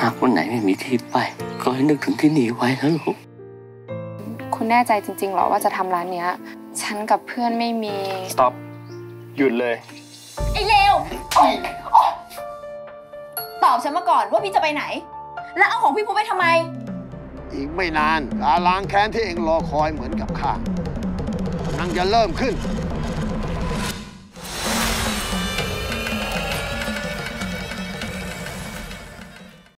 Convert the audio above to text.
หากวันไหนไม่มีที่ไป ก็ให้นึกถึงที่นี่ไว้นะลูก คุณแน่ใจจริงๆเหรอว่าจะทำร้านเนี้ย ฉันกับเพื่อนไม่มี stop หยุดเลย ไอ้เลวตอบฉันมาก่อนว่าพี่จะไปไหน แล้วเอาของพี่ภูไปทำไม อีกไม่นานการล้างแค้นที่เองรอคอยเหมือนกับข้ากำลังจะเริ่มขึ้น